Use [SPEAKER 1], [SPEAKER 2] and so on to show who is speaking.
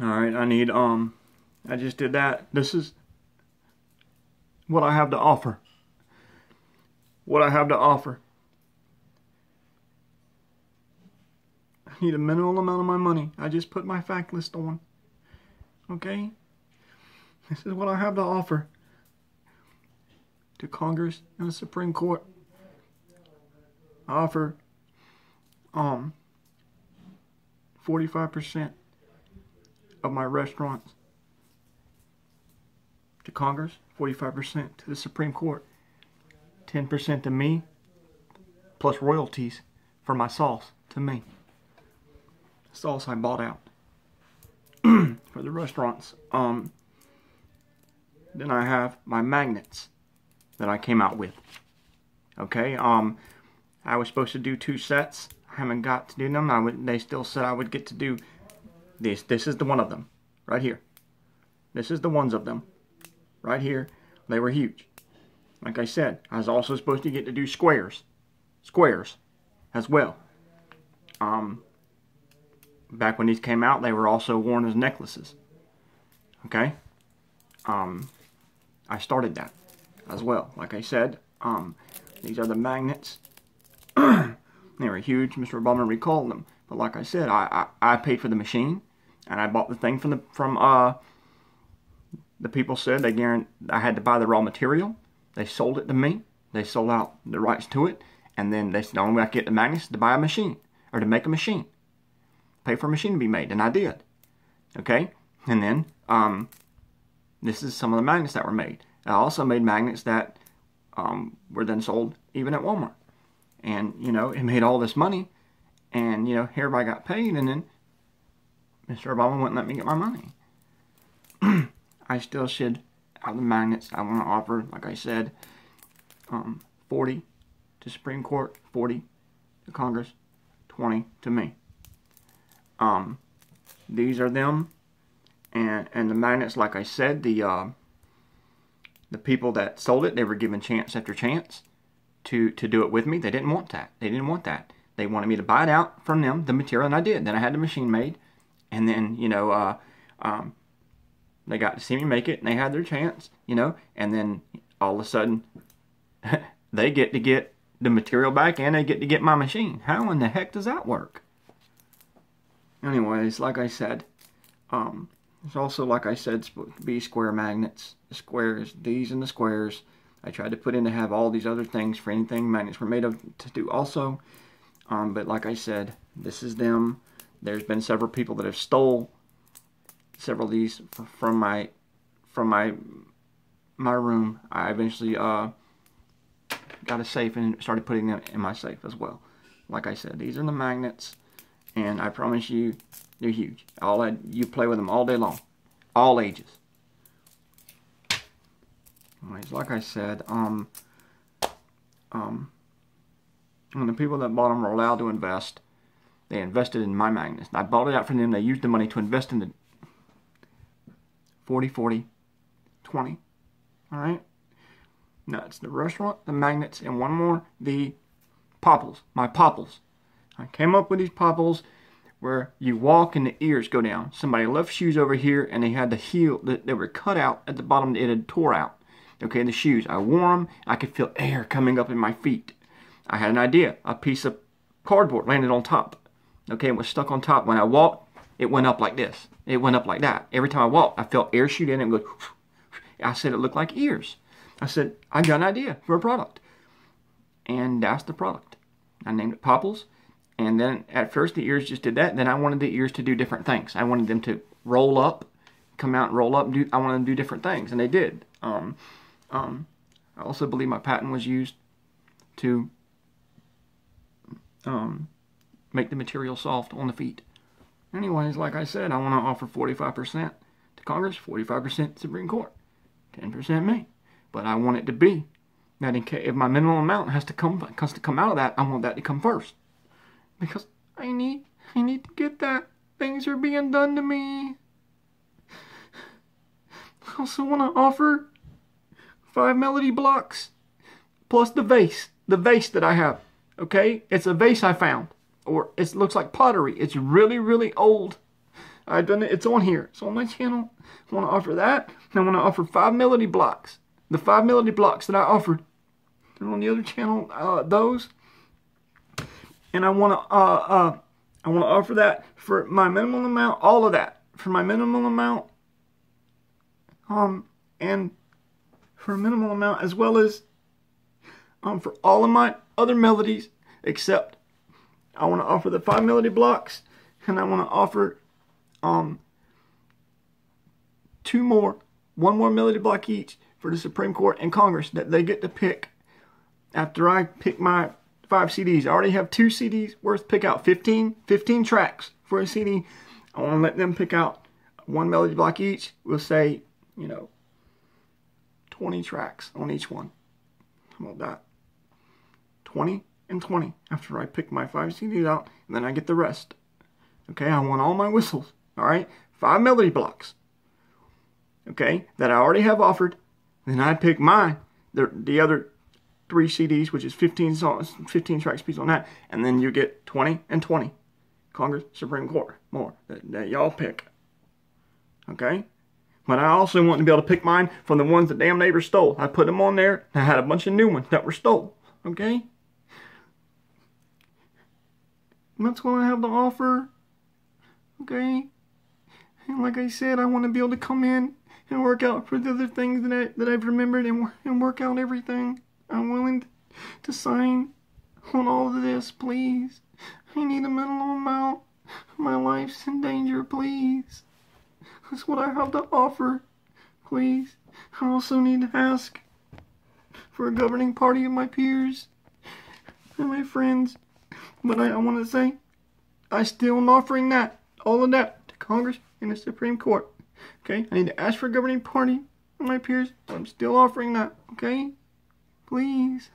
[SPEAKER 1] Alright, I need, um, I just did that. This is what I have to offer. What I have to offer. I need a minimal amount of my money. I just put my fact list on. Okay? This is what I have to offer to Congress and the Supreme Court. I offer um 45% of my restaurants to Congress, 45% to the Supreme Court, 10% to me, plus royalties for my sauce to me. Sauce I bought out for the restaurants. Um, then I have my magnets that I came out with. Okay, um, I was supposed to do two sets. I haven't got to do them. I would, they still said I would get to do this. This is the one of them, right here. This is the ones of them, right here. They were huge. Like I said, I was also supposed to get to do squares, squares, as well. Um, back when these came out, they were also worn as necklaces. Okay, um, I started that as well. Like I said, um, these are the magnets. they were huge. Mr. Obama recalled them. But like I said, I, I, I, paid for the machine, and I bought the thing from the from uh. The people said they guarantee I had to buy the raw material. They sold it to me. They sold out the rights to it, and then they said the only way I could get the magnets to buy a machine or to make a machine, pay for a machine to be made, and I did. Okay, and then um, this is some of the magnets that were made. I also made magnets that um, were then sold even at Walmart. And, you know, it made all this money. And, you know, everybody got paid. And then Mr. Obama wouldn't let me get my money. I still should have the magnets I want to offer, like I said, um, 40 to Supreme Court, 40 to Congress, 20 to me. Um, these are them. And, and the magnets, like I said, the... Uh, the people that sold it, they were given chance after chance to, to do it with me. They didn't want that. They didn't want that. They wanted me to buy it out from them, the material, and I did. Then I had the machine made. And then, you know, uh, um, they got to see me make it, and they had their chance, you know. And then all of a sudden, they get to get the material back, and they get to get my machine. How in the heck does that work? Anyways, like I said, um, also, like I said, be square magnets. The squares, these and the squares. I tried to put in to have all these other things for anything magnets were made of to do also. Um, but like I said, this is them. There's been several people that have stole several of these from my from my my room. I eventually uh, got a safe and started putting them in my safe as well. Like I said, these are the magnets, and I promise you, they're huge. All that you play with them all day long, all ages. Anyways, like I said, um, um, when the people that bought them were allowed to invest, they invested in my magnets. I bought it out from them. They used the money to invest in the 40, 40, 20. All right. Now it's the restaurant, the magnets, and one more, the popples. My popples. I came up with these popples where you walk and the ears go down. Somebody left shoes over here and they had the heel, that they were cut out at the bottom, it had tore out. Okay, the shoes. I wore them, I could feel air coming up in my feet. I had an idea. A piece of cardboard landed on top. Okay, it was stuck on top. When I walked, it went up like this. It went up like that. Every time I walked, I felt air shoot in and go. I said it looked like ears. I said, I got an idea for a product. And that's the product. I named it Popples. And then at first the ears just did that. Then I wanted the ears to do different things. I wanted them to roll up, come out and roll up. Do, I wanted them to do different things, and they did. Um, um, I also believe my patent was used to um, make the material soft on the feet. Anyways, like I said, I want to offer 45% to Congress, 45% Supreme Court, 10% me. But I want it to be that in case, if my minimum amount has to come has to come out of that, I want that to come first because I need I need to get that. Things are being done to me. I also want to offer five melody blocks plus the vase, the vase that I have. Okay, it's a vase I found, or it looks like pottery. It's really really old. I've done it. It's on here. It's on my channel. I want to offer that. I want to offer five melody blocks. The five melody blocks that I offered. They're on the other channel. Uh, those. And I want to uh, uh, I want to offer that for my minimum amount. All of that for my minimum amount. Um, and for a minimal amount as well as um, for all of my other melodies except I want to offer the five melody blocks and I want to offer um, two more, one more melody block each for the Supreme Court and Congress that they get to pick after I pick my five CDs. I already have two CDs worth pick out 15, 15 tracks for a CD. I want to let them pick out one melody block each. We'll say, you know, 20 tracks on each one. How about that? 20 and 20 after I pick my five CDs out, and then I get the rest. Okay, I want all my whistles. All right, five melody blocks. Okay, that I already have offered. Then I pick my, the, the other three CDs, which is 15 songs, 15 tracks piece on that, and then you get 20 and 20. Congress, Supreme Court, more that, that y'all pick. Okay? But I also want to be able to pick mine from the ones that damn neighbor stole. I put them on there. I had a bunch of new ones that were stole. Okay? That's what I have to offer. Okay? And like I said, I want to be able to come in and work out for the other things that, I, that I've remembered and, and work out everything. I'm willing to sign on all of this, please. I need a minimum amount. My life's in danger, please. That's what I have to offer. Please. I also need to ask for a governing party of my peers and my friends. But I, I want to say, I still am offering that, all of that, to Congress and the Supreme Court. Okay? I need to ask for a governing party my peers. I'm still offering that. Okay? Please.